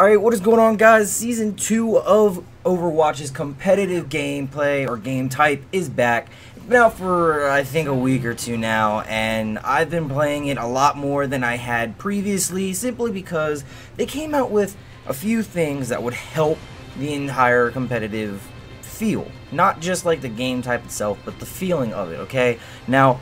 Alright, what is going on guys? Season 2 of Overwatch's competitive gameplay or game type is back. It's been out for I think a week or two now and I've been playing it a lot more than I had previously simply because they came out with a few things that would help the entire competitive feel. Not just like the game type itself, but the feeling of it, okay? Now,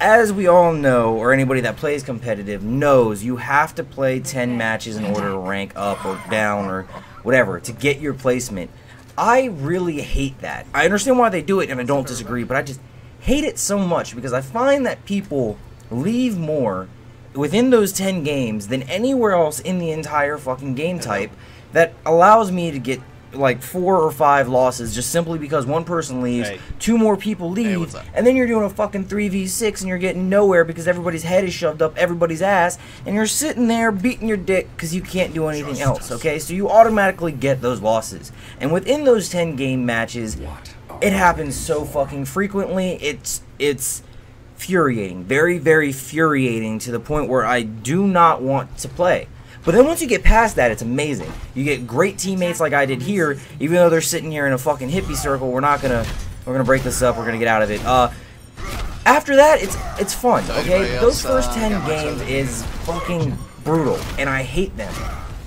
as we all know, or anybody that plays competitive knows, you have to play 10 matches in order to rank up or down or whatever to get your placement. I really hate that. I understand why they do it and I don't disagree, but I just hate it so much because I find that people leave more within those 10 games than anywhere else in the entire fucking game type that allows me to get like four or five losses just simply because one person leaves, Hey. two more people leave, up? and then you're doing a fucking 3v6 and you're getting nowhere because everybody's head is shoved up everybody's ass, and you're sitting there beating your dick because you can't do anything else, okay? So you automatically get those losses. And within those 10 game matches, it happens so fucking frequently, it's, it's infuriating. Very, very infuriating to the point where I do not want to play. But then once you get past that, it's amazing. You get great teammates like I did here, even though they're sitting here in a fucking hippie circle. We're not gonna, we're gonna break this up. We're gonna get out of it. Uh, after that, it's it's fun. Okay, those first uh, ten games is fucking brutal, and I hate them.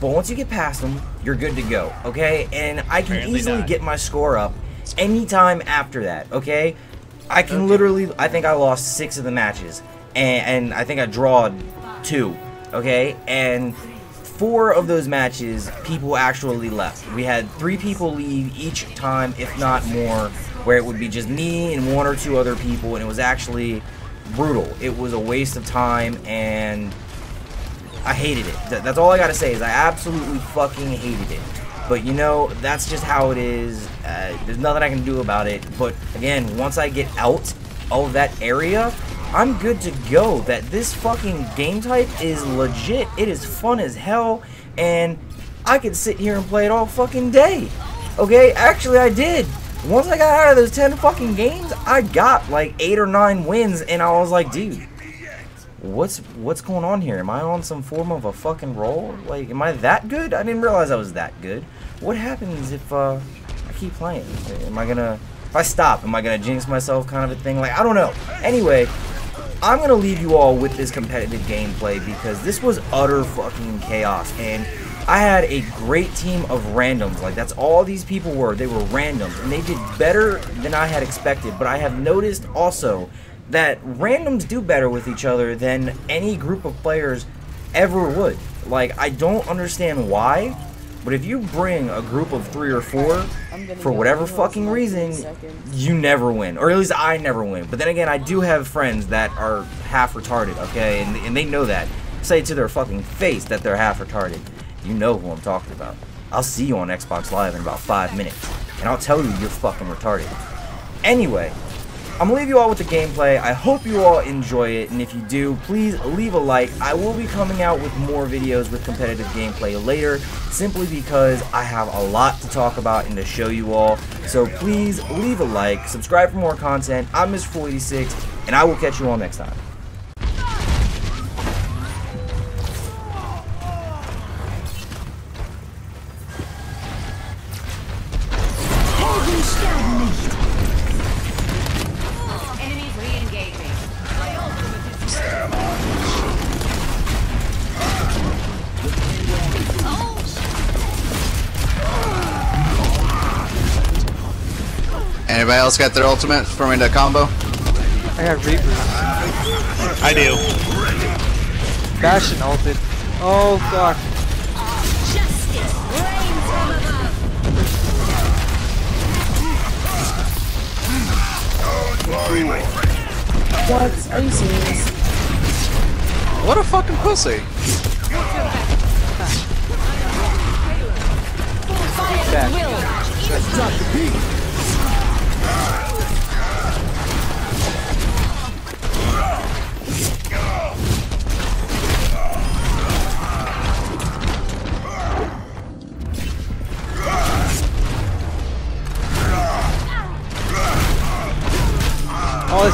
But once you get past them, you're good to go. Okay, and I can Apparently easily not. get my score up anytime after that. Okay, I can literally. I think I lost six of the matches, and, and I think I drawed two. Okay, and four of those matches, people actually left. We had three people leave each time, if not more, where it would be just me and one or two other people, and it was actually brutal. It was a waste of time, and I hated it. Th- that's all I gotta say is I absolutely fucking hated it. But you know, that's just how it is. Uh, there's nothing I can do about it. But again, once I get out of that area, I'm good to go. That this fucking game type is legit. It is fun as hell, and I could sit here and play it all fucking day. Okay, actually I did. Once I got out of those 10 fucking games, I got like 8 or 9 wins, and I was like, dude, what's what's going on here? Am I on some form of a fucking roll? Like, am I that good? I didn't realize I was that good. What happens if uh, I keep playing? Am I gonna, if I stop, am I gonna jinx myself kind of a thing? Like, I don't know. Anyway, I'm gonna leave you all with this competitive gameplay because this was utter fucking chaos and I had a great team of randoms. Like that's all these people were. They were randoms and they did better than I had expected. But I have noticed also that randoms do better with each other than any group of players ever would. Like I don't understand why, but if you bring a group of 3 or 4 for whatever fucking reason, you never win, or at least I never win. But then again, I do have friends that are half retarded, okay, and, and they know that. Say to their fucking face that they're half retarded. You know who I'm talking about. I'll see you on Xbox Live in about five minutes, and I'll tell you you're fucking retarded. Anyway, I'm gonna leave you all with the gameplay. I hope you all enjoy it, and if you do, please leave a like. I will be coming out with more videos with competitive gameplay later, simply because I have a lot to talk about and to show you all. So please leave a like, subscribe for more content. I'm Mr. and I will catch you all next time. Anybody else got their ultimate for me to combo? I have reboot. I do. Bastion ulted. Oh god. Justice reigns from above. What? Are you serious? What a fucking pussy. Back.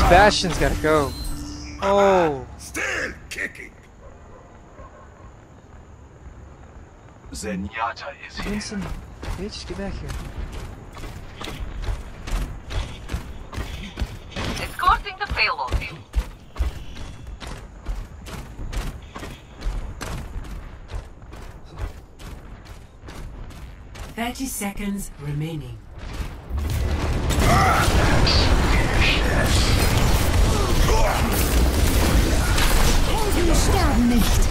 Bastion's gotta go. Oh. Still kicking. Zenyatta is here. Winston, bitch, get back here. Escorting the payload. Thirty seconds remaining. Ah! Sie sterben nicht.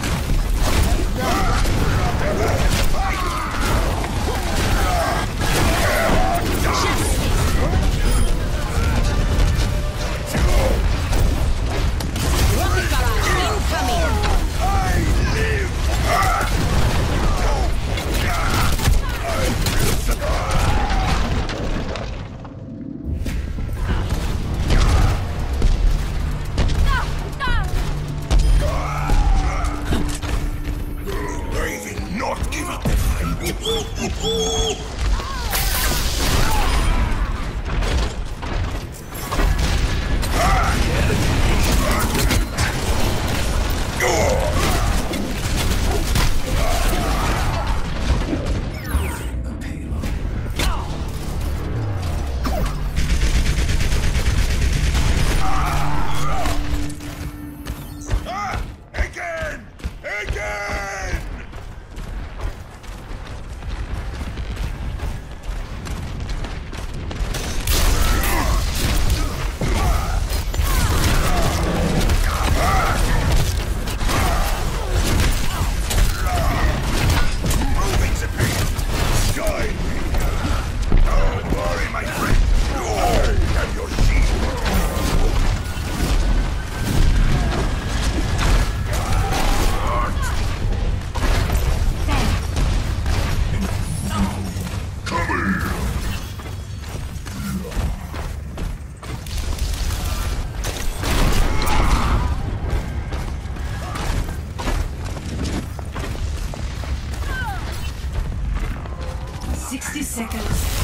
Seconds.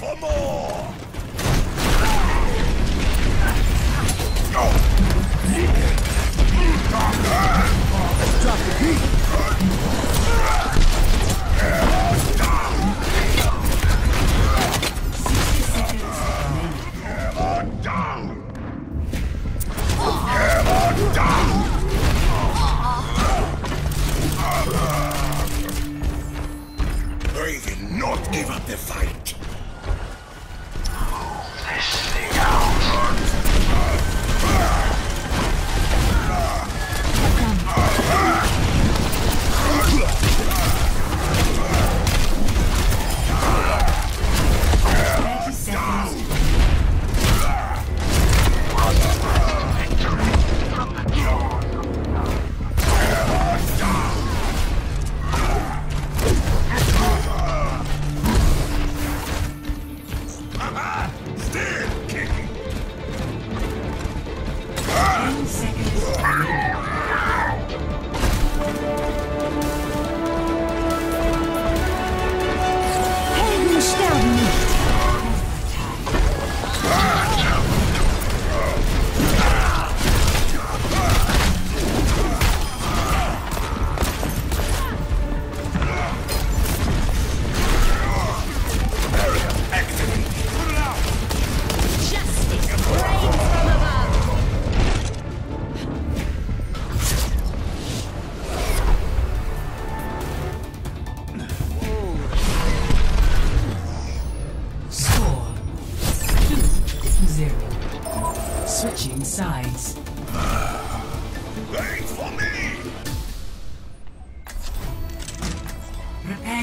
for more!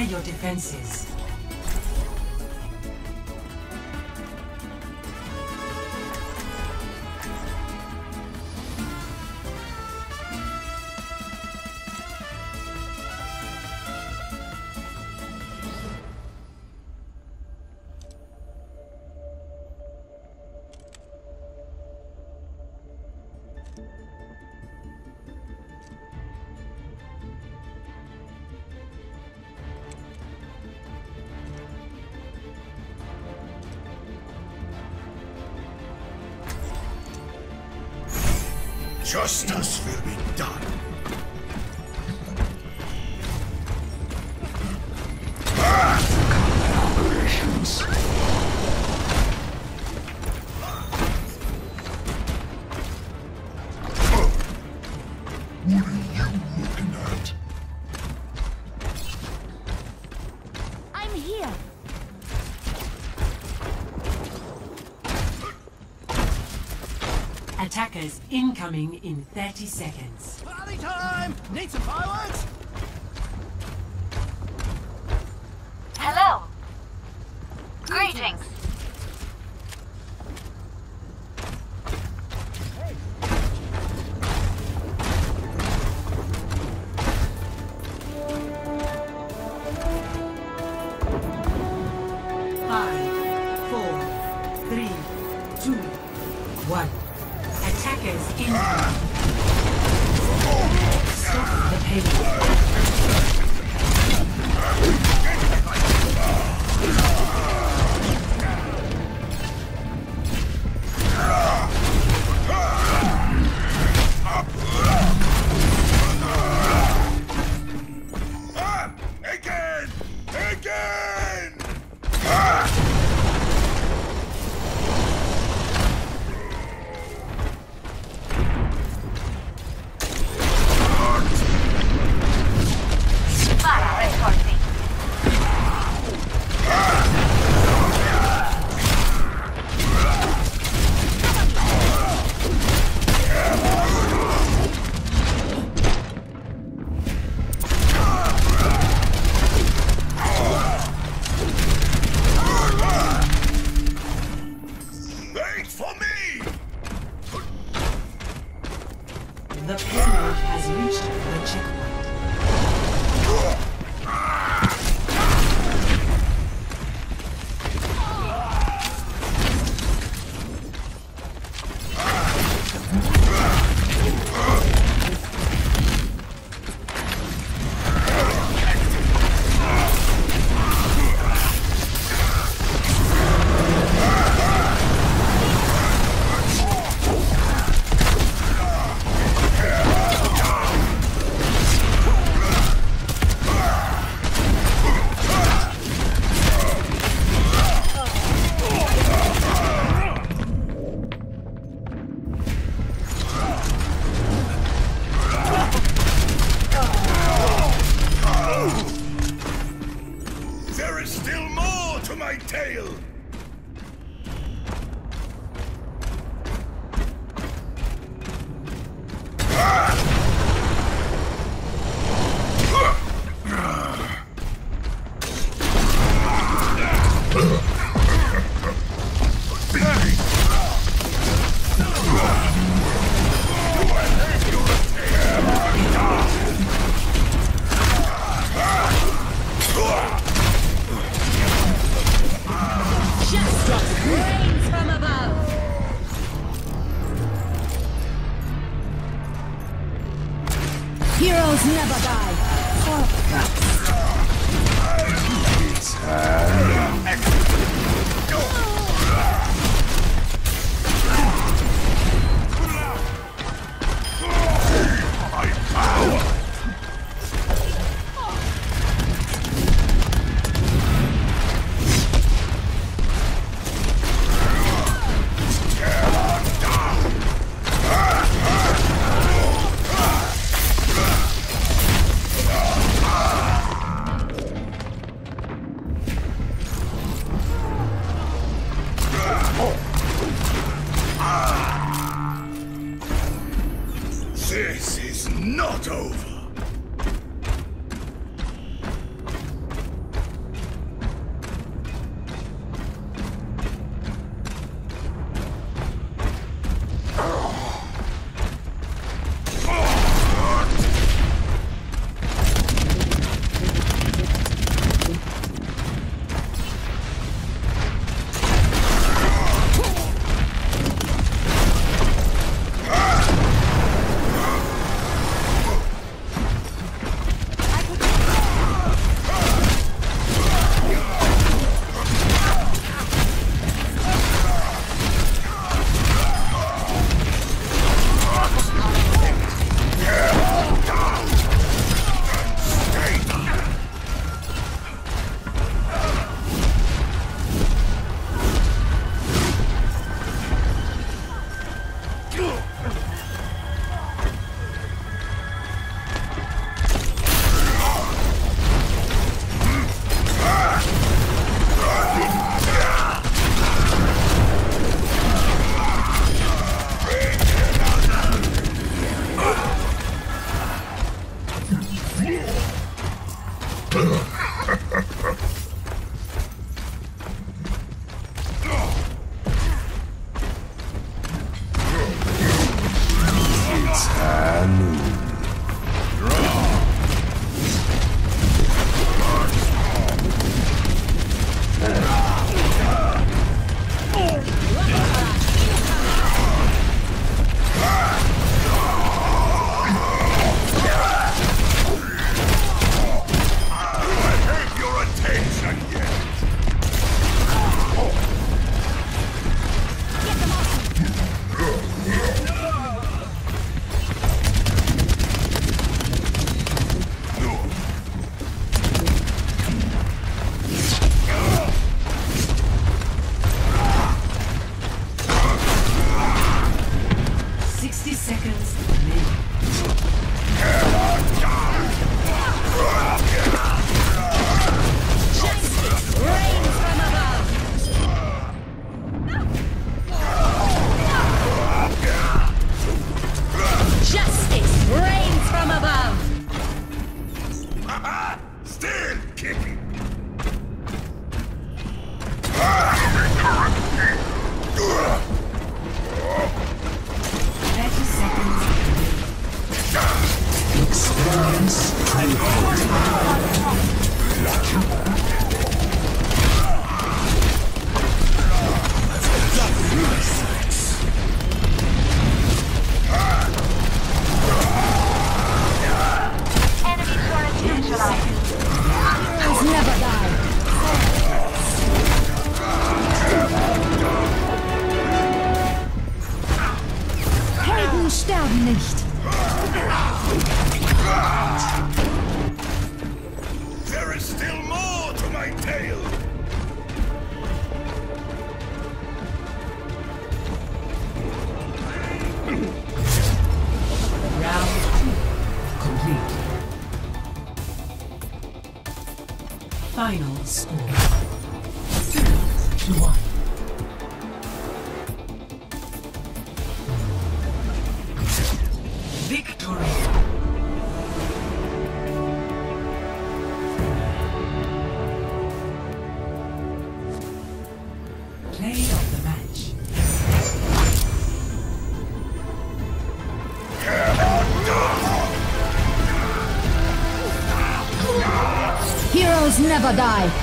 your defenses. Justice will be done. Incoming in 30 seconds. Party time! Need some fireworks? Sixty Final score. Zero to one. Never die.